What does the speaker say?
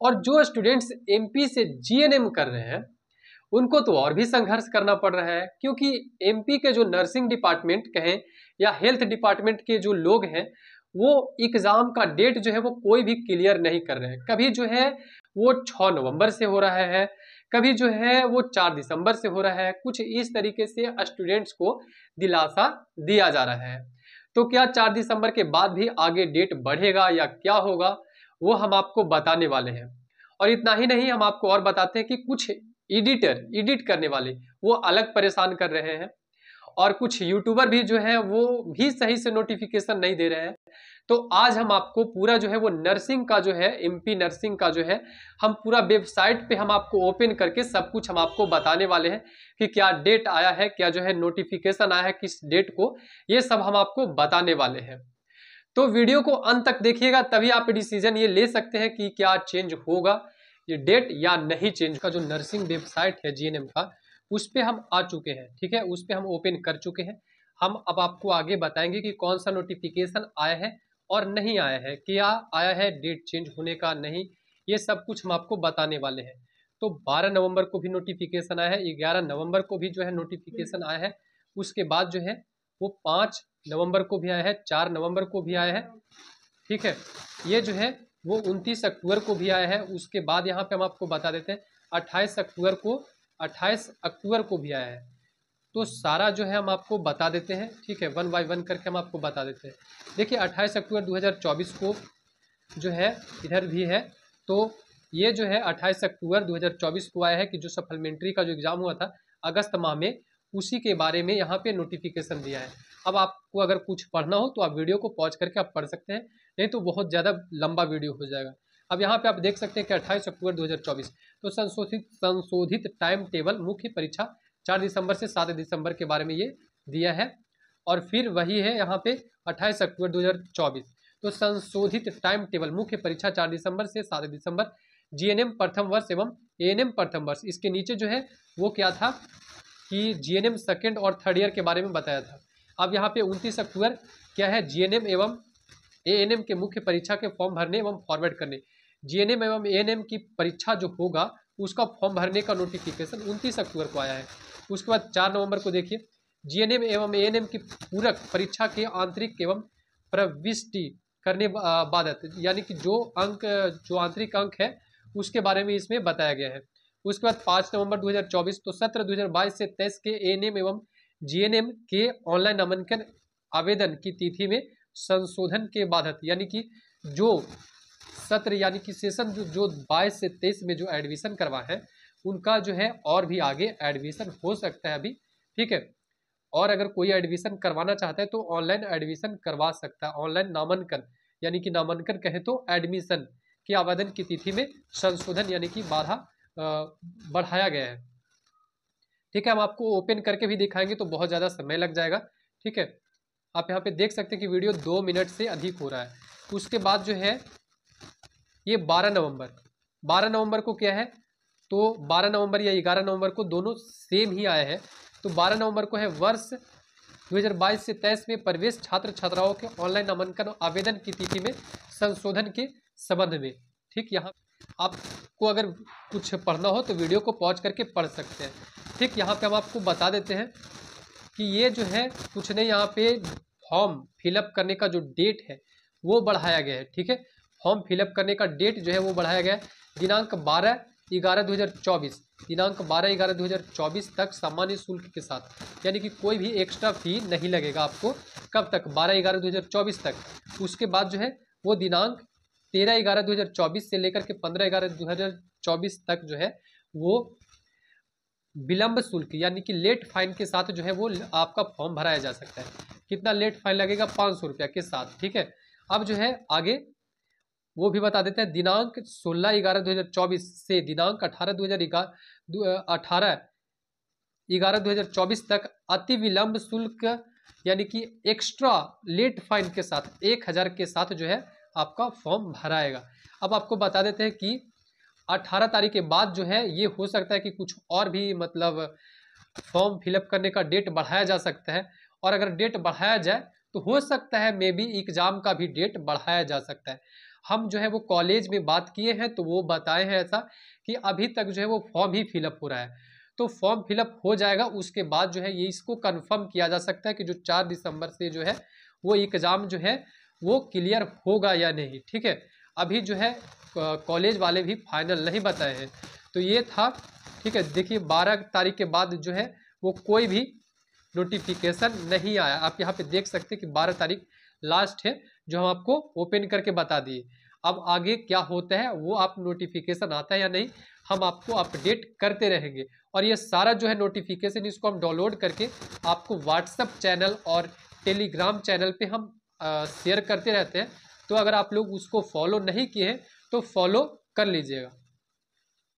और जो students MP से जीएनएम कर रहे हैं, उनको तो और भी संघर्ष करना पड़ रहा है, क्योंकि एमपी के जो नर्सिंग डिपार्टमेंट कहें या हेल्थ डिपार्टमेंट के जो लोग हैं, वो एग्ज़ाम का डेट जो है वो कोई भी क्लियर नहीं कर रहे हैं। कभी जो है वो छः नवंबर से हो रहा है, कभी जो है वो चार दिसंबर से हो रहा है, कुछ इस तरीके से स्टूडेंट्स को दिलासा दिया जा रहा है। तो क्या चार दिसंबर के बाद भी आगे डेट बढ़ेगा या क्या होगा? वो हम आपको बताने वाले हैं। और इतना ही नहीं, हम आपको और बताते हैं कि कुछ एडिटर, एडिट करने वाले, वो अलग परेशान कर रहे हैं। और कुछ यूट्यूबर भी जो है, वो भी सही से नोटिफिकेशन नहीं दे रहे हैं। तो आज हम आपको पूरा जो है, वो नर्सिंग का जो है, एमपी नर्सिंग का जो है, हम पूरा वेबसाइट पे हम आपको ओपन करके सब कुछ हम आपको बताने वाले हैं कि क्या डेट आया है, क्या जो है नोटिफिकेशन आया है, किस डेट को, ये सब हम आपको बताने वाले हैं। तो वीडियो को अंत तक देखिएगा, तभी आप डिसीज़न ये ले सकते हैं कि क्या चेंज होगा, ये डेट या नहीं चेंज का जो नर्सिंग वेबसाइट है जीएनएम का, उस पर हम आ चुके हैं, ठीक है? उस पर हम ओपन कर चुके हैं। हम अब आपको आगे बताएँगे कि कौन सा नोटिफिकेशन आया है और नहीं आया है, क्या आया है डेट चेंज होने का नहीं, ये सब कुछ हम आपको बताने वाले हैं। तो 12 नवंबर को भी नोटिफिकेशन आया है 11 नवंबर को भी जो है नोटिफिकेशन आया है, उसके बाद जो है वो पाँच नवंबर को भी आया है, चार नवंबर को भी आया है। ठीक है? ये जो है, वो उनतीस अक्टूबर को भी आया है। उसके बाद यहाँ पे हम आपको बता देते हैं, अट्ठाईस अक्टूबर को, अट्ठाईस अक्टूबर को भी आया है। तो सारा जो है हम आपको बता देते हैं। ठीक है? वन बाई वन करके हम आपको बता देते हैं। देखिए, अट्ठाईस अक्टूबर 2024 को जो है, इधर भी है। तो ये जो है, अट्ठाईस अक्टूबर 2024 को आया है कि जो सप्लीमेंट्री का जो एग्ज़ाम हुआ था, अगस्त माह में उसी के बारे में यहाँ पे नोटिफिकेशन दिया है। अब आपको अगर कुछ पढ़ना हो तो आप वीडियो को पॉज करके आप पढ़ सकते हैं, नहीं तो बहुत ज़्यादा लंबा वीडियो हो जाएगा। अब यहाँ पे आप देख सकते हैं कि अट्ठाईस अक्टूबर 2024 तो संशोधित संशोधित टाइम टेबल मुख्य परीक्षा चार दिसंबर से सात दिसंबर के बारे में ये दिया है। और फिर वही है यहाँ पे अट्ठाईस अक्टूबर 2024 तो संशोधित टाइम टेबल मुख्य परीक्षा चार दिसंबर से सात दिसंबर जीएनएम प्रथम वर्ष एवं एएनएम प्रथम वर्ष। इसके नीचे जो है वो क्या था? कि जीएनएम सेकेंड और थर्ड ईयर के बारे में बताया था। अब यहाँ पे उनतीस अक्टूबर, क्या है जीएनएम एवं एएनएम के मुख्य परीक्षा के फॉर्म भरने एवं फॉरवर्ड करने। जीएनएम एवं एएनएम की परीक्षा जो होगा, उसका फॉर्म भरने का नोटिफिकेशन उनतीस अक्टूबर को आया है। उसके बाद चार नवंबर को देखिए जीएनएम एवं एएनएम की पूरक परीक्षा के आंतरिक एवं प्रविष्टि करने बाधत यानी कि जो अंक, जो आंतरिक अंक है, उसके बारे में इसमें बताया गया है। उसके बाद पाँच नवंबर 2024 तो सत्र 2022 से तेईस के एएनएम एवं जीएनएम के ऑनलाइन नामांकन आवेदन की तिथि में संशोधन के बाधत यानी कि जो सत्र यानी कि सेशन जो जो बाईस से तेईस में जो एडमिशन करवा है, उनका जो है और भी आगे एडमिशन हो सकता है अभी, ठीक है? और अगर कोई एडमिशन करवाना चाहता है तो ऑनलाइन एडमिशन करवा सकता है ऑनलाइन नामांकन, यानी कि नामांकन कहे तो एडमिशन के आवेदन की तिथि में संशोधन यानी कि बाधा बढ़ाया गया है। ठीक है, हम आपको ओपन करके भी दिखाएँगे तो बहुत ज़्यादा समय लग जाएगा। ठीक है, आप यहाँ पे देख सकते हैं कि वीडियो दो मिनट से अधिक हो रहा है। उसके बाद जो है, ये बारह नवंबर। बारह नवंबर को क्या है? तो बारह नवंबर या ग्यारह नवंबर को दोनों सेम ही आए हैं। तो बारह नवंबर को है वर्ष 2022 से तेईस में प्रवेश छात्र छात्राओं के ऑनलाइन नामांकन आवेदन की तिथि में संशोधन के संबंध में। ठीक, यहाँ आपको अगर कुछ पढ़ना हो तो वीडियो को पॉज करके पढ़ सकते हैं। ठीक, यहाँ पे हम आपको बता देते हैं कि ये जो है, कुछ नहीं, यहाँ पे फॉर्म फिलअप करने का जो डेट है, वो बढ़ाया गया है। ठीक है, फॉर्म फिलअप करने का डेट जो है, वो बढ़ाया गया है। दिनांक बारह ग्यारह दो हज़ार चौबीस, दिनांक बारह ग्यारह दो हज़ार चौबीस तक सामान्य शुल्क के साथ, यानी कि कोई भी एक्स्ट्रा फ़ी नहीं लगेगा आपको कब तक, बारह ग्यारह दो हज़ार चौबीस तक। उसके बाद जो है, वो दिनांक तेरह ग्यारह दो हज़ार चौबीस से लेकर के पंद्रह ग्यारह दो हज़ार चौबीस तक जो है, वो विलंब शुल्क, यानी कि लेट फाइन के साथ जो है, वो आपका फॉर्म भराया जा सकता है। कितना लेट फाइन लगेगा? पाँच सौ रुपया के साथ, ठीक है? अब जो है, आगे वो भी बता देते हैं, दिनांक सोलह ग्यारह दो हज़ार चौबीस से दिनांक अठारह दो हज़ार अठारह ग्यारह दो हज़ार चौबीस तक अति विलंब शुल्क, यानी कि एक्स्ट्रा लेट फाइन के साथ, एक हज़ार के साथ जो है आपका फॉर्म भराएगा अब आपको बता देते हैं कि अट्ठारह तारीख के बाद जो है, ये हो सकता है कि कुछ और भी मतलब फॉर्म फिलअप करने का डेट बढ़ाया जा सकता है। और अगर डेट बढ़ाया जाए तो हो सकता है मे बी एग्ज़ाम का भी डेट बढ़ाया जा सकता है। हम जो है, वो कॉलेज में बात किए हैं तो वो बताए हैं ऐसा कि अभी तक जो है, वो फॉर्म ही फिलअप हो रहा है। तो फॉर्म फिलअप हो जाएगा, उसके बाद जो है, ये इसको कंफर्म किया जा सकता है कि जो चार दिसंबर से जो है, वो एग्ज़ाम जो है वो क्लियर होगा या नहीं, ठीक है? अभी जो है कॉलेज वाले भी फाइनल नहीं बताए हैं। तो ये था, ठीक है, देखिए, बारह तारीख के बाद जो है, वो कोई भी नोटिफिकेशन नहीं आया। आप यहाँ पे देख सकते हैं कि बारह तारीख लास्ट है, जो हम आपको ओपन करके बता दिए। अब आगे क्या होता है, वो आप नोटिफिकेशन आता है या नहीं, हम आपको अपडेट करते रहेंगे। और ये सारा जो है नोटिफिकेशन इसको हम डाउनलोड करके आपको व्हाट्सअप चैनल और टेलीग्राम चैनल पे हम शेयर करते रहते हैं तो अगर आप लोग उसको फॉलो नहीं किए हैं तो फॉलो कर लीजिएगा।